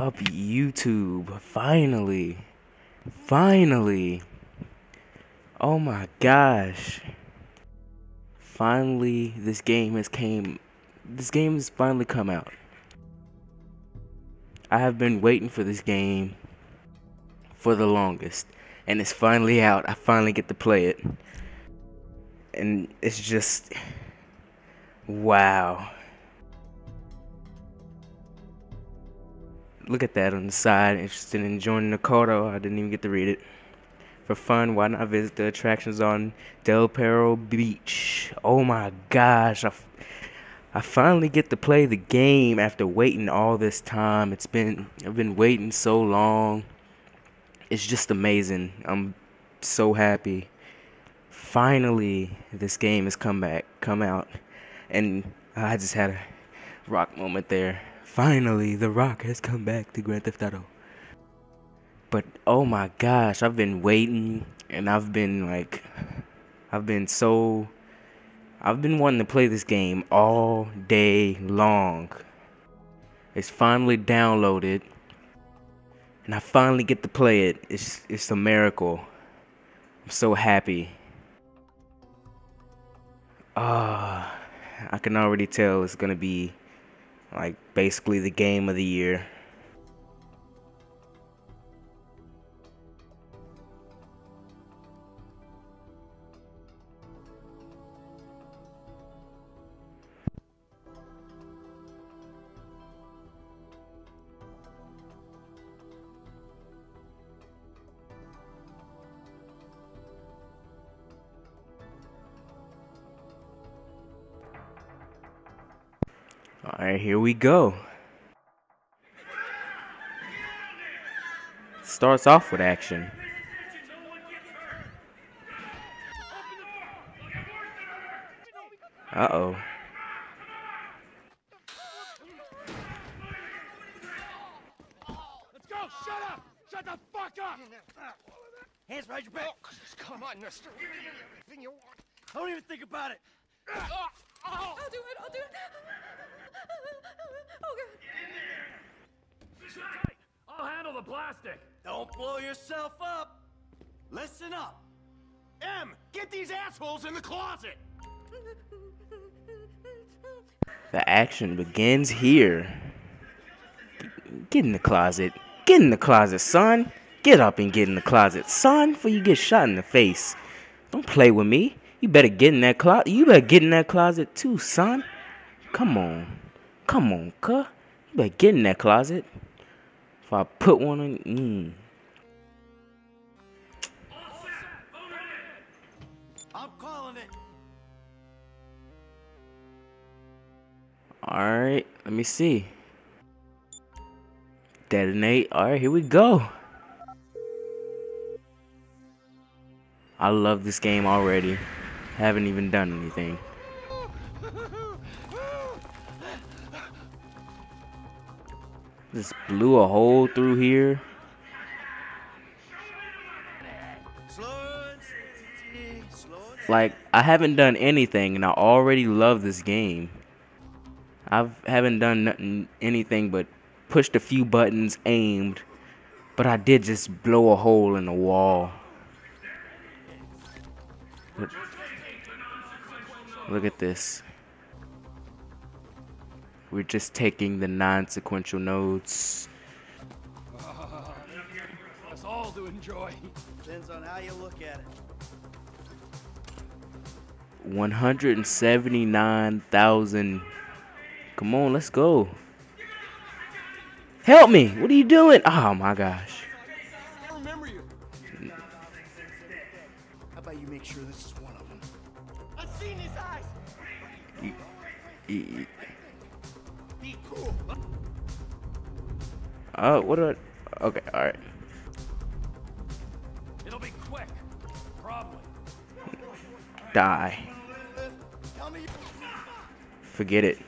up, YouTube? Finally. Finally. Oh my gosh. Finally, this game has came. This game has finally come out. I have been waiting for this game for the longest. And it's finally out. I finally get to play it. And it's just. Wow. Look at that on the side. Interested in joining the Cardo. I didn't even get to read it. For fun, why not visit the attractions on Del Perro Beach? Oh my gosh. I, I finally get to play the game after waiting all this time. It's been I've been waiting so long. It's just amazing. I'm so happy. Finally, this game has come back, come out, and I just had a rock moment there. Finally, The Rock has come back to Grand Theft Auto. But oh my gosh, I've been waiting and I've been like I've been so I've been wanting to play this game all day long. It's finally downloaded and I finally get to play it. It's it's a miracle. I'm so happy. Ah, uh, I can already tell it's to be like basically the game of the year. Alright, here we go. Starts off with action. Uh-oh. Let's go! Shut up! Shut the fuck up! Hands behind your back. Oh, come on, mister. Anything you want. Don't even think about it. Oh, oh. I'll do it. I'll do it. Oh god. Sit tight. I'll handle the plastic. Don't blow yourself up. Listen up. M, get these assholes in the closet. The action begins here. Get in the closet. Get in the closet, son. Get up and get in the closet, son, before you get shot in the face. Don't play with me. You better get in that closet. You better get in that closet too, son. Come on. Come on, cuh. You better get in that closet. If I put one on, mm. I'm calling it. Alright, let me see. Detonate. Alright, here we go. I love this game already. Haven't even done anything. Just blew a hole through here. Like, I haven't done anything and I already love this game. I haven't done nothing, anything but pushed a few buttons, aimed, but I did just blow a hole in the wall. Look, look at this. We're just taking the non-sequential nodes. Us all to enjoy. Depends on how you look at it. 179,000. Come on, let's go. Help me. What are you doing? Oh my gosh. I remember you. How about you make sure this is one of them? I've seen his eyes. Be cool. Oh, what do I... Okay, alright. It'll be quick. Probably. Die. Forget it.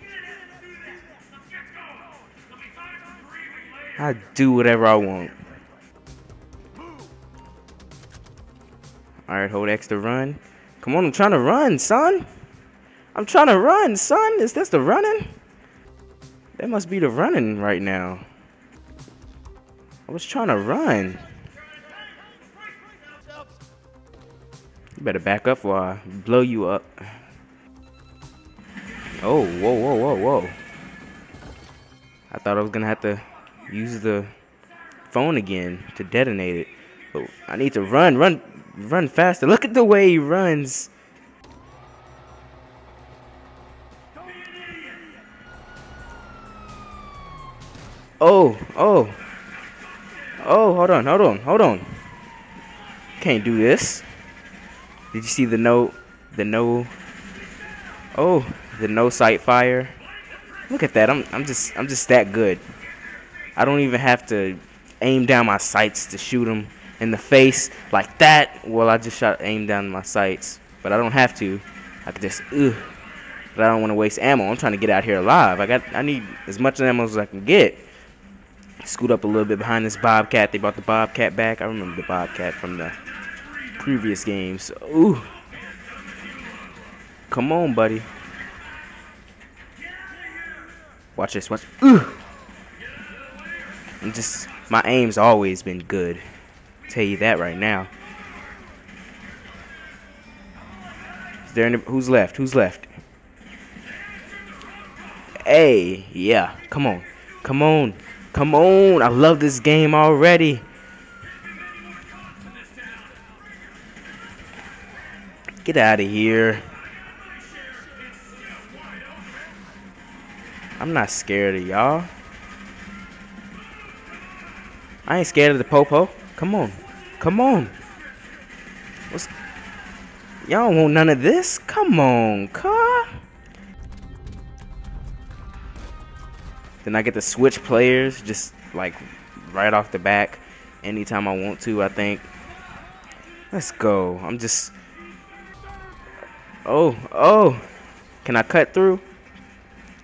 I do whatever I want. Alright, hold X to run. Come on, I'm trying to run, son. I'm trying to run, son. Is this the running? That must be the running right now. I was trying to run. You better back up or I blow you up. Oh, whoa, whoa, whoa, whoa. I thought I was gonna have to use the phone again to detonate it. But I need to run, run, run faster. Look at the way he runs. Oh, oh. Oh, hold on, hold on, hold on. Can't do this. Did you see the no, the no, oh, the no sight fire? Look at that, I'm, I'm just, I'm just that good. I don't even have to aim down my sights to shoot him in the face like that. Well, I just shot aim down my sights, but I don't have to. I could just, ugh. But I don't want to waste ammo. I'm trying to get out here alive. I got, I need as much ammo as I can get. Scoot up a little bit behind this Bobcat. They brought the Bobcat back. I remember the Bobcat from the previous games. Ooh. Come on, buddy. Watch this. Watch. Ooh. I'm just my aim's always been good. tell you that right now. Is there any who's left? Who's left? Hey, yeah. Come on. Come on. Come on. I love this game already. Get out of here. I'm not scared of y'all. I ain't scared of the popo. Come on. Come on. Y'all want none of this? Come on, car. Then I get to switch players just like right off the back anytime I want to, I think. Let's go. I'm just Oh, oh. Can I cut through?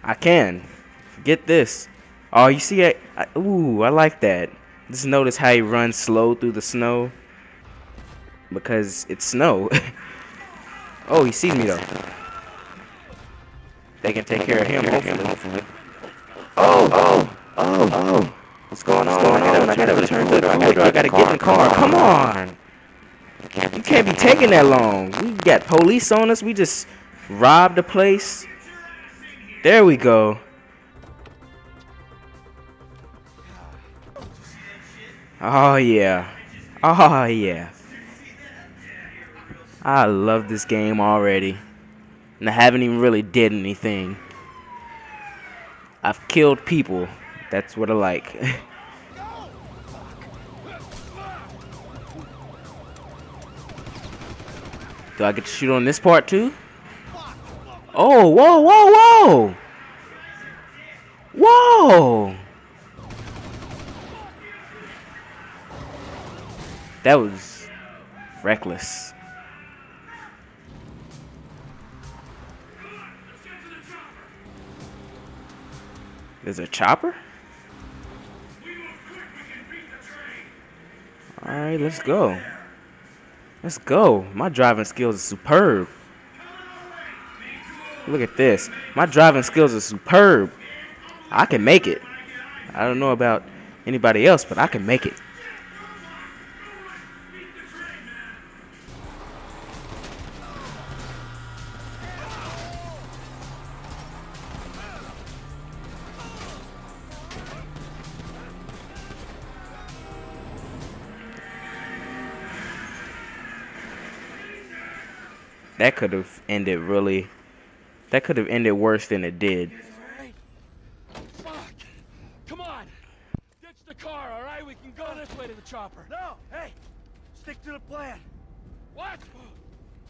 I can. Get this. Oh, you see it? Ooh, I like that. Just notice how he runs slow through the snow. Because it's snow. oh, he sees me though. They can take care of him, hopefully. Oh, oh, oh, oh. What's going on? What's going on? I gotta return to the I gotta, I gotta get in the car. Come on. You can't be taking that long. We got police on us. We just robbed the place. There we go. Oh, yeah. Oh, yeah. I love this game already. And I haven't even really did anything. I've killed people. That's what I like. Do I get to shoot on this part too? Oh, whoa, whoa, whoa! Whoa! That was reckless. There's a chopper? Alright, let's go. Let's go. My driving skills are superb. Look at this. My driving skills are superb. I can make it. I don't know about anybody else, but I can make it. That could have ended really. That could have ended worse than it did. Fuck! Come on! Ditch the car, alright? We can go this way to the chopper. No! Hey! Stick to the plan! What?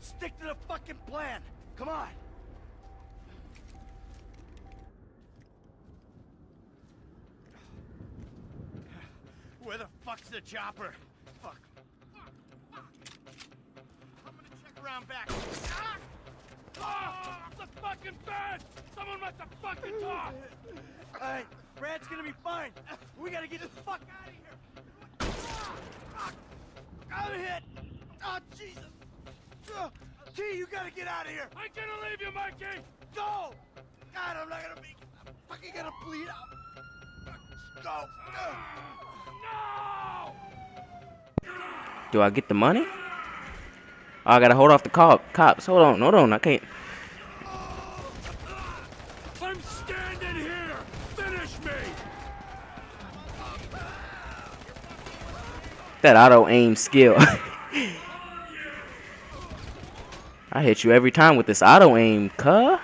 Stick to the fucking plan! Come on! Where the fuck's the chopper? Fuck. Fuck. Fuck. I'm gonna check around back. Ah! Oh, the fucking bed! Someone must have fucking talked! Alright, Brad's gonna be fine. We gotta get the fuck out of here. Ah! I'm hit. Oh, Jesus. Uh, T, you gotta get out of here. I'm gonna leave you, Mikey! Go! God, I'm not gonna be. I'm fucking gonna bleed out. Go! No! Do I get the money? Oh, I gotta hold off the cop cops. Hold on, hold on. I can't. I'm standing here! Finish me! That auto aim skill. I hit you every time with this auto aim, cuh.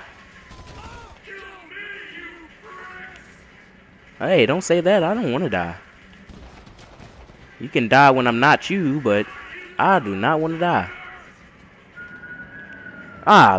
Hey, don't say that. I don't want to die. You can die when I'm not you, but I do not want to die. Ah,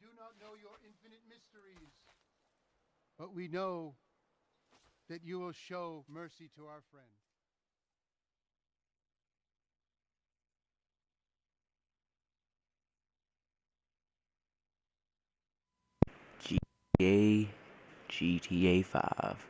do not know your infinite mysteries, but we know that you will show mercy to our friend. GTA, GTA 5.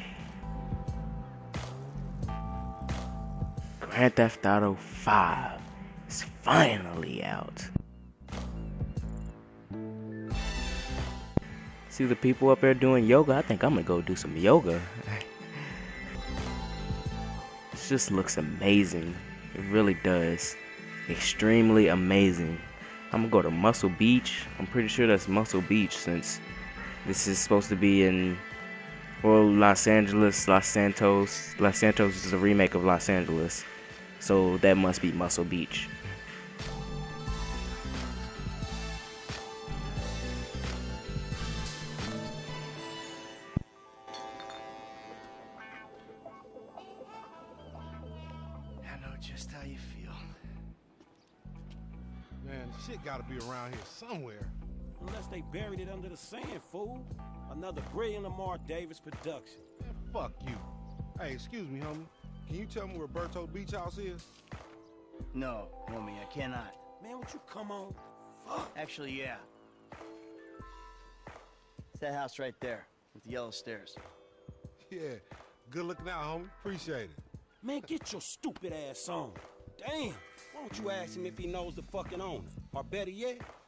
Grand Theft Auto 5 is finally out. See the people up there doing yoga? I think I'm gonna go do some yoga. this just looks amazing. It really does. Extremely amazing. I'm gonna go to Muscle Beach. I'm pretty sure that's Muscle Beach since this is supposed to be in well Los Angeles, Los Santos. Los Santos is a remake of Los Angeles. So that must be Muscle Beach. I know just how you feel. Man, shit gotta be around here somewhere. Unless they buried it under the sand, fool. Another brilliant Lamar Davis production. Man, fuck you. Hey, excuse me, homie. Can you tell me where Berto Beach House is? No, homie, I cannot. Man, would you come on? Fuck. Actually, yeah. It's that house right there with the yellow stairs. Yeah. Good looking out, homie. Appreciate it. Man, get your stupid ass on. Damn. Why don't you ask him if he knows the fucking owner? Or better yet,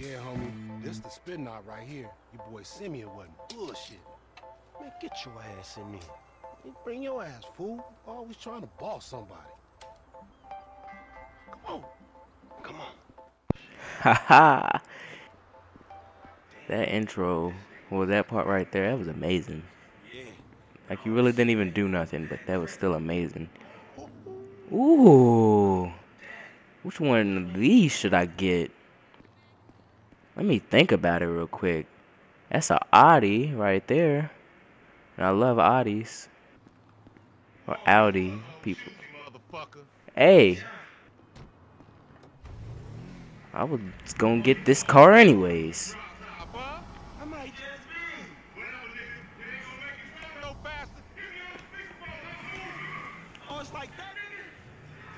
Yeah, homie. This the spin knot right here. Your boy Simeon wasn't bullshit. Man, get your ass in there. Hey, Bring your ass, fool. Always trying to boss somebody. Come on. Come on. Haha. that intro, well, that part right there, that was amazing. Yeah. Like you really didn't even do nothing, but that was still amazing. Oh. Ooh. Which one of these should I get? Let me think about it real quick. That's a Audi right there. And I love Audis. Or Audi people. Hey. I was gonna get this car anyways.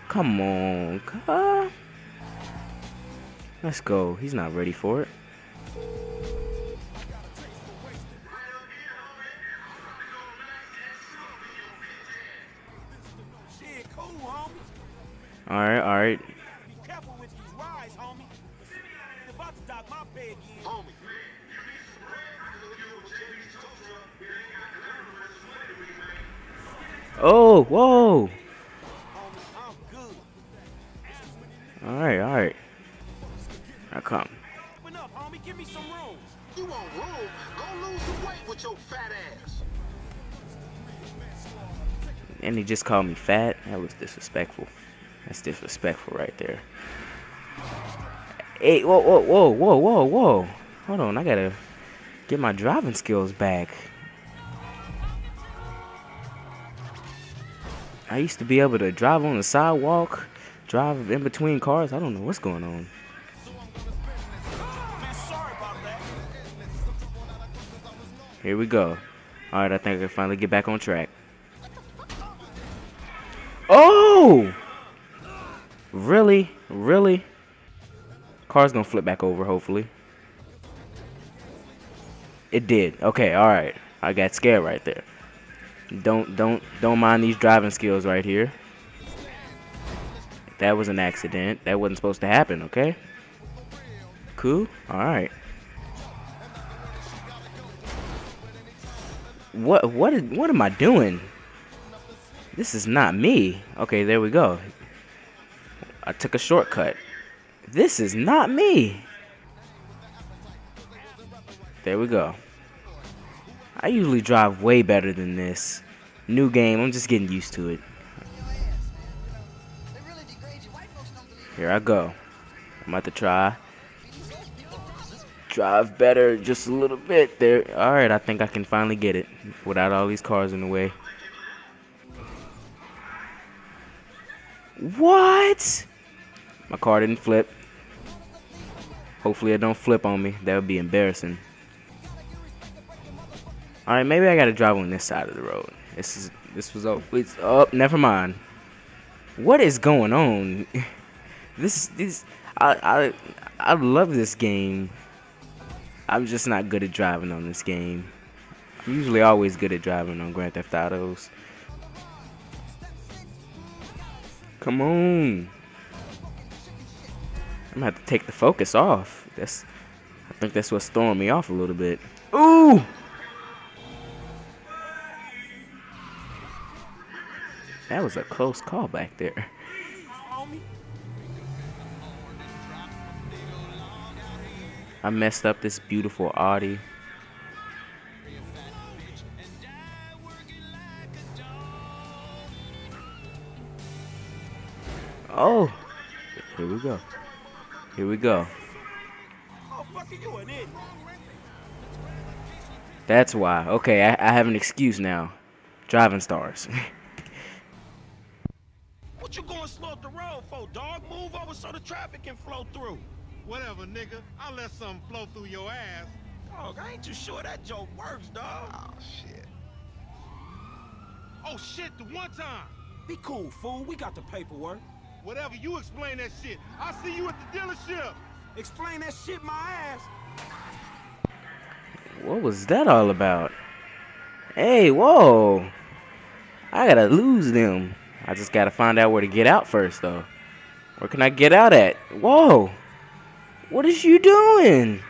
Come on, car. Let's go. He's not ready for it. Alright, alright. Be oh, careful your fat ass. And he just called me fat. That was disrespectful. That's disrespectful right there. Hey, whoa, whoa, whoa, whoa, whoa, whoa. Hold on, I gotta get my driving skills back. I used to be able to drive on the sidewalk, drive in between cars. I don't know what's going on. Here we go. Alright, I think I can finally get back on track. Oh! Really? Really? Car's gonna flip back over, hopefully. It did. Okay, alright. I got scared right there. Don't don't don't mind these driving skills right here. That was an accident. That wasn't supposed to happen, okay? Cool? Alright. What what what am I doing? This is not me. Okay, there we go. I took a shortcut. This is not me. There we go. I usually drive way better than this. New game, I'm just getting used to it. Here I go. I'm about to try. Drive better just a little bit there. Alright, I think I can finally get it without all these cars in the way. What? My car didn't flip. Hopefully it don't flip on me. That would be embarrassing. Alright, maybe I gotta drive on this side of the road. This is this was oh it's oh never mind. What is going on? This this I I I love this game. I'm just not good at driving on this game. I'm usually always good at driving on Grand Theft Autos. Come on. I'm gonna have to take the focus off. That's, I think that's what's throwing me off a little bit. Ooh! That was a close call back there. I messed up this beautiful Audi. Oh, here we go. Here we go. That's why. Okay, I, I have an excuse now. Driving stars. What you going slow up the road for, dog? Move over so the traffic can flow through. Whatever, nigga. I'll let something flow through your ass. Dog, I ain't too sure that joke works, dog. Oh, shit. Oh, shit, the one time. Be cool, fool. We got the paperwork. Whatever, you explain that shit. I'll see you at the dealership. Explain that shit my ass. what was that all about? Hey, whoa. I gotta lose them. I just gotta find out where to get out first, though. Where can I get out at? Whoa. What is you doing?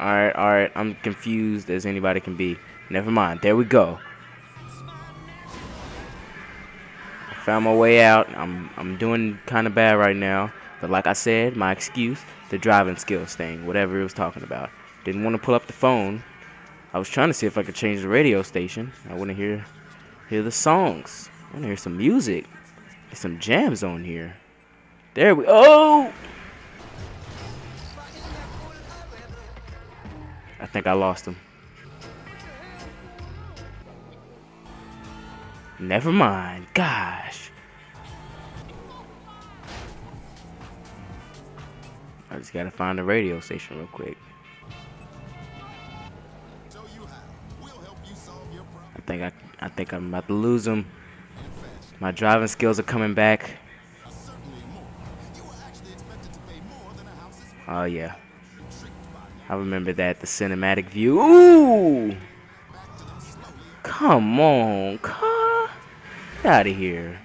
Alright, alright. I'm confused as anybody can be. Never mind. There we go. I found my way out. I'm I'm doing kind of bad right now. But like I said, my excuse, the driving skills thing, whatever it was talking about. Didn't want to pull up the phone. I was trying to see if I could change the radio station. I want to hear hear the songs. I want to hear some music. Get some jams on here. There we Oh! I think I lost him. Never mind. Gosh. I just gotta find the radio station real quick. I think I, I think I'm about to lose him. My driving skills are coming back. Oh yeah. I remember that the cinematic view. Ooh! Come on, car. Get out of here.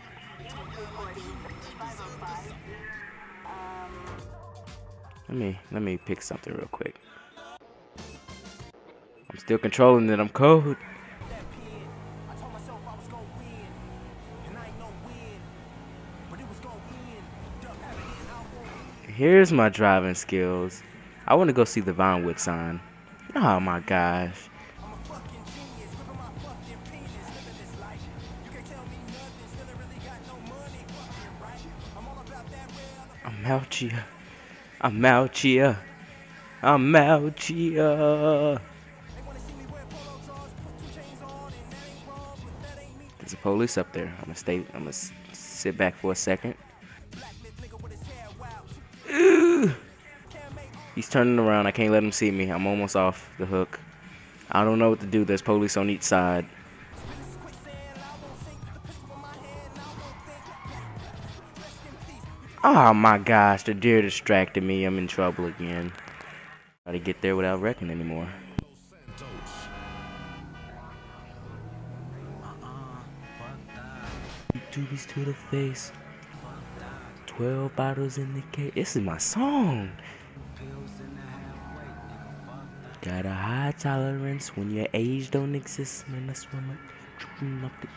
Let me let me pick something real quick. I'm still controlling it. I'm code. Here's my driving skills. I want to go see the Vinewood sign. Oh my gosh. I'm out here. I'm out here. I'm out here. There's a police up there. I'm gonna stay. I'm gonna sit back for a second. Turning around. I can't let him see me. I'm almost off the hook. I don't know what to do. There's police on each side. Oh my gosh, the deer distracted me. I'm in trouble again. Gotta get there without wrecking anymore. Doobies to the face. 12 bottles in the case. This is my song. Got a high tolerance when your age don't exist. Man, that's what I'm shooting up the.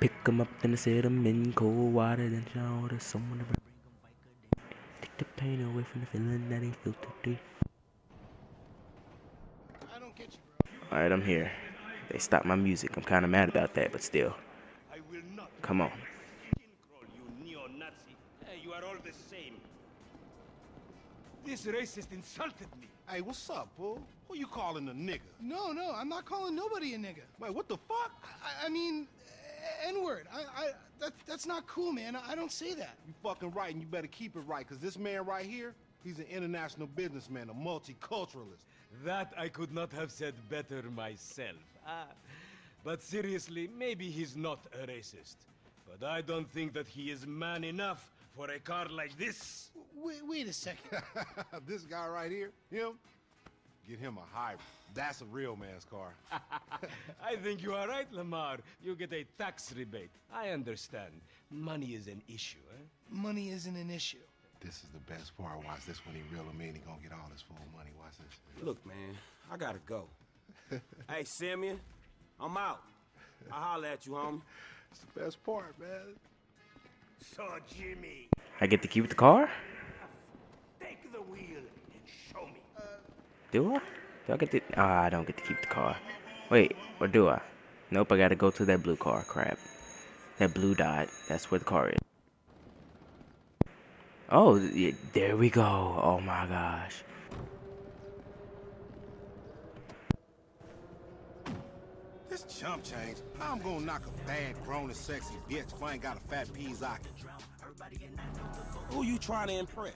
Pick 'em up and set 'em in cold water. Then shower to someone to bring 'em Take the pain away from the feeling that ain't felt today. I don't get you, bro. Alright, I'm here. They stopped my music. I'm kind of mad about that, but still. I will not Come on. you neo-Nazi. Hey, you are all the same. This racist insulted me. Hey, what's up, fool? Who you calling a nigga? No, no, I'm not calling nobody a nigga. Wait, what the fuck? I, I mean, N word. I, I, that, that's not cool, man. I, I don't say that. You fucking right, and you better keep it right, because this man right here, he's an international businessman, a multiculturalist. That I could not have said better myself. Ah, but seriously, maybe he's not a racist. But I don't think that he is man enough for a car like this. Wait, wait a second. this guy right here, him, Get him a hybrid. That's a real man's car. I think you are right, Lamar. You get a tax rebate. I understand. Money is an issue, eh? Money isn't an issue. This is the best part. Watch this when he reel him in. He gonna get all his full money. Watch this. Look, man, I gotta go. hey, Simeon, I'm out. I'll holler at you, homie. It's the best part, man. So, Jimmy, I get to keep the car? take the wheel and show me. Do I? Do I get to? Ah, I don't get to keep the car. Wait, or do I? Nope, I gotta go to that blue car. Crap. That blue dot. That's where the car is. Oh, yeah, there we go. Oh my gosh. This chump change. I'm gonna knock a bad, grown and sexy bitch if I ain't got a fat Pizaki? Who you trying to impress?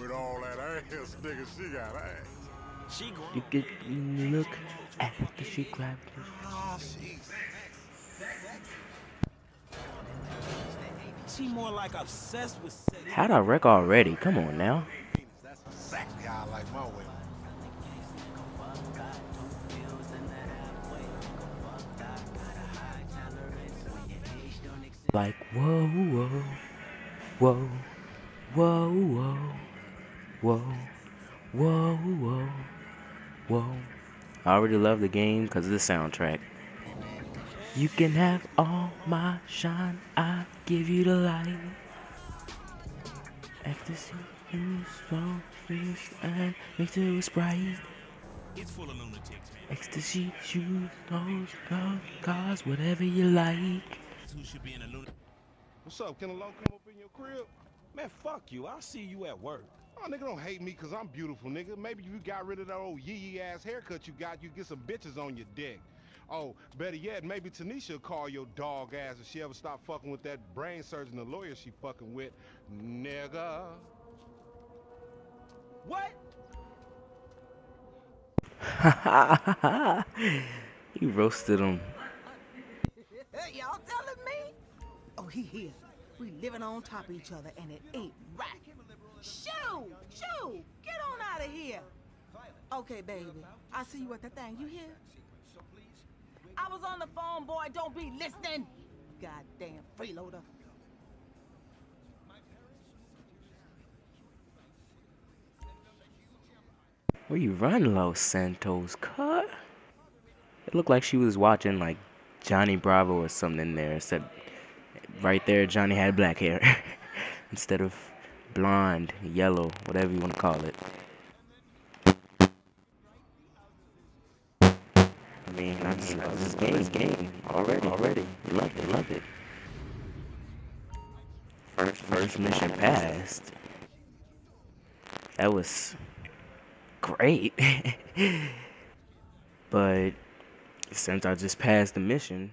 With all that ass, nigga, she got ass. She You get look at the she clap. Oh, she more like obsessed with sex. How'd I wreck already? Come on now. That's exactly how I like my women. Like whoa, whoa, whoa, whoa, whoa, whoa, whoa, whoa, whoa. I already love the game because of the soundtrack. You can have all my shine, I give you the light. Ecstasy, you strong, finish, and mix it with Sprite. It's full of lunatics, man. Ecstasy, shoes, those, girls, cars, whatever you like. Who should be in a lunatic? What's up? Can a low come up in your crib? Man, fuck you. I'll see you at work. Oh, nigga, don't hate me because I'm beautiful, nigga. Maybe if you got rid of that old yee-yee ass haircut you got, you get some bitches on your dick. Oh, better yet, maybe Tanisha will call your dog ass if she ever stop fucking with that brain surgeon, the lawyer she fucking with. Nigga. What? you roasted him. Y'all telling me? Oh, he here. We living on top of each other, and it ain't right. Shoo! Shoo! Get on out of here. Okay, baby. I see you at the thing. You hear? I was on the phone, boy. Don't be listening. Goddamn freeloader. Where you run, Los Santos? Cut. It looked like she was watching like Johnny Bravo or something in there. Except right there, Johnny had black hair instead of blonde, yellow, whatever you want to call it. I mean, I just this game. Game already, already. Love it, love it. First, first mission passed. That was great. but since I just passed the mission,